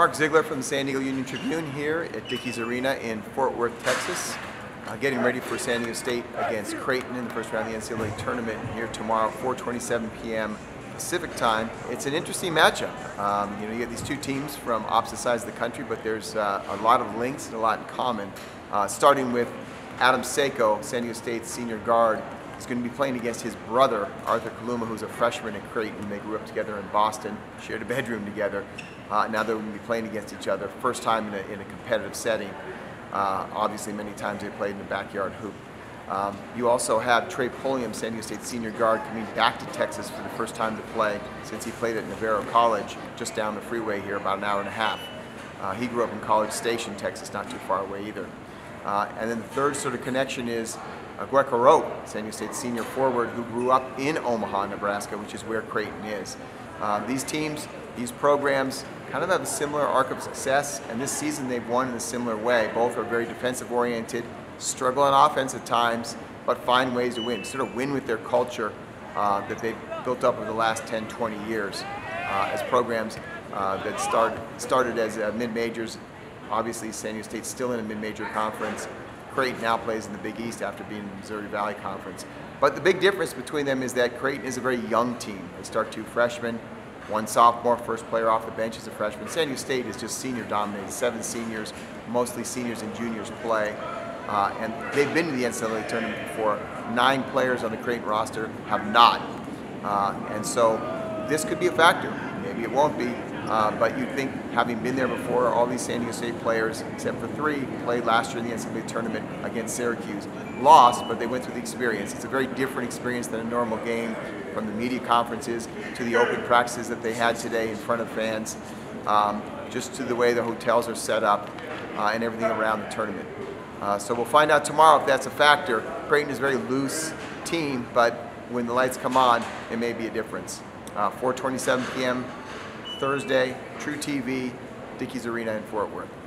Mark Zeigler from the San Diego Union Tribune here at Dickies Arena in Fort Worth, Texas. Uh, getting ready for San Diego State against Creighton in the first round of the NCAA tournament here tomorrow, 4:27 p.m. Pacific time. It's an interesting matchup. Um, you know, you get these two teams from opposite sides of the country, but there's uh, a lot of links and a lot in common. Uh, starting with Adam Seiko, San Diego State's senior guard, is going to be playing against his brother, Arthur Kaluma, who's a freshman at Creighton. They grew up together in Boston, shared a bedroom together. Uh, now they're going to be playing against each other, first time in a, in a competitive setting. Uh, obviously, many times they played in the backyard hoop. Um, you also have Trey Pulliam, San Diego State senior guard, coming back to Texas for the first time to play since he played at Navarro College, just down the freeway here, about an hour and a half. Uh, he grew up in College Station, Texas, not too far away either. Uh, and then the third sort of connection is uh, Aguek Arop, San Diego State senior forward, who grew up in Omaha, Nebraska, which is where Creighton is. Uh, these teams, these programs, kind of have a similar arc of success, and this season they've won in a similar way. Both are very defensive oriented, struggle on offense at times, but find ways to win, sort of win with their culture uh, that they've built up over the last 10, 20 years uh, as programs uh, that start, started as uh, mid-majors. Obviously, San Diego State's still in a mid-major conference. Creighton now plays in the Big East after being in the Missouri Valley Conference. But the big difference between them is that Creighton is a very young team. They start two freshmen, one sophomore, first player off the bench is a freshman. San Diego State is just senior dominated. Seven seniors, mostly seniors and juniors play. Uh, and they've been to the NCAA tournament before. Nine players on the Creighton roster have not. Uh, and so this could be a factor. Maybe it won't be. Uh, but you'd think, having been there before, all these San Diego State players, except for three, played last year in the NCAA tournament against Syracuse. Lost, but they went through the experience. It's a very different experience than a normal game, from the media conferences to the open practices that they had today in front of fans, um, just to the way the hotels are set up uh, and everything around the tournament. Uh, so we'll find out tomorrow if that's a factor. Creighton is a very loose team, but when the lights come on, it may be a difference. Uh, 4:27 p.m. Thursday, truTV, Dickies Arena in Fort Worth.